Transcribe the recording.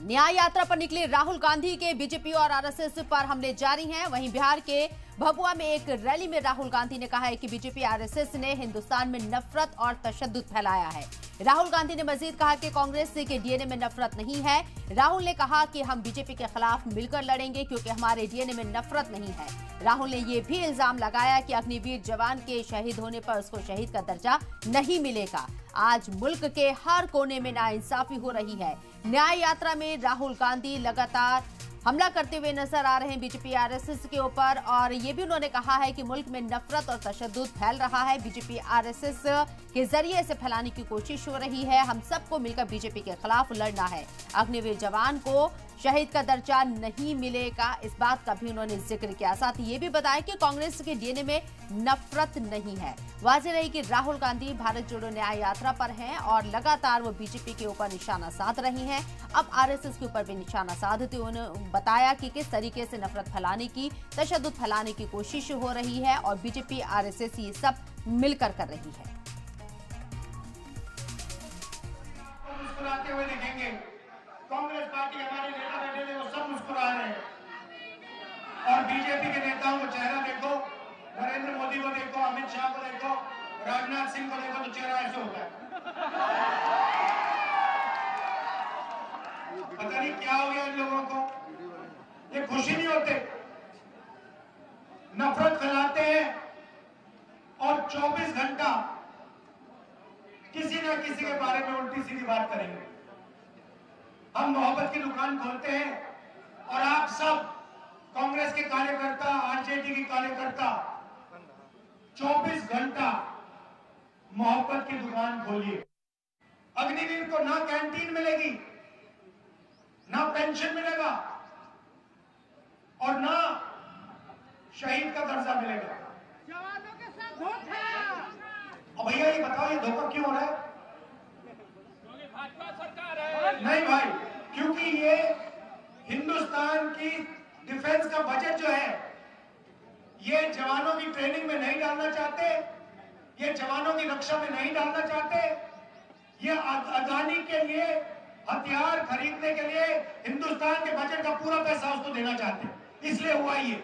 न्याय यात्रा पर निकले राहुल गांधी के बीजेपी और आरएसएस पर हमले जारी हैं। वहीं बिहार के भभुआ में एक रैली में राहुल गांधी ने कहा है कि बीजेपी आरएसएस ने हिंदुस्तान में नफरत और तशद फैलाया है। राहुल गांधी ने मजीद कहा कि कांग्रेस के डीएनए में नफरत नहीं है। राहुल ने कहा कि हम बीजेपी के खिलाफ मिलकर लड़ेंगे क्योंकि हमारे डीएनए में नफरत नहीं है। राहुल ने ये भी इल्ज़ाम लगाया कि अग्निवीर जवान के शहीद होने पर उसको शहीद का दर्जा नहीं मिलेगा। आज मुल्क के हर कोने में नाइंसाफी हो रही है। न्याय यात्रा में राहुल गांधी लगातार हमला करते हुए नज़र आ रहे हैं बीजेपी आरएसएस के ऊपर और ये भी उन्होंने कहा है कि मुल्क में नफरत और तशद फैल रहा है। बीजेपी आरएसएस के ज़रिए इसे फैलाने की कोशिश हो रही है। हम सबको मिलकर बीजेपी के खिलाफ लड़ना है। अग्निवीर जवान को शहीद का दर्जा नहीं मिलेगा। इस बात का भी उन्होंने ज़िक्र किया। साथ ही ये भी बताया कि कांग्रेस के डीएनए में नफरत नहीं है। वाजे रही कि राहुल गांधी भारत जोड़ो न्याय यात्रा पर हैं और लगातार वो बीजेपी के ऊपर निशाना साध रही हैं। अब आरएसएस के ऊपर भी निशाना साधते उन्होंने बताया कि किस तरीके से नफरत फैलाने की तशद फैलाने की कोशिश हो रही है और बीजेपी, आरएसएस ये सब मिलकर कर रही है मुस्कुराते हुए दिखेंगे कांग्रेस पार्टी हमारे नेता बैठे थे वो सब मुस्कुरा रहे हैं और बीजेपी के नेताओं को चेहरा देखो, नरेंद्र मोदी को देखो, अमित शाह को देखो, राजनाथ सिंह को देखो तो चेहरा ऐसे होता है। पता नहीं क्या हो गया इन लोगों को। ये खुशी नहीं होते। नफरत फैलाते हैं और 24 घंटा किसी ना किसी के बारे में उल्टी सीधी बात करेंगे। हम मोहब्बत की दुकान खोलते हैं और आप सब कांग्रेस के कार्यकर्ता आरजेडी कार्यकर्ता 24 घंटा मोहब्बत की दुकान खोलिए। अग्निवीर को ना कैंटीन मिलेगी ना पेंशन मिलेगा और ना शहीद का दर्जा मिलेगा। के साथ और भैया ये बताओ ये धोखा क्यों हो रहा है? भाजपा सरकार है। नहीं भाई क्योंकि ये हिंदुस्तान की डिफेंस का बजट जो है ये जवानों की ट्रेनिंग में नहीं डालना चाहते, ये जवानों की रक्षा में नहीं डालना चाहते। ये अदानी के लिए, हथियार खरीदने के लिए हिंदुस्तान के बजट का पूरा पैसा उसको देना चाहते। इसलिए हुआ ये।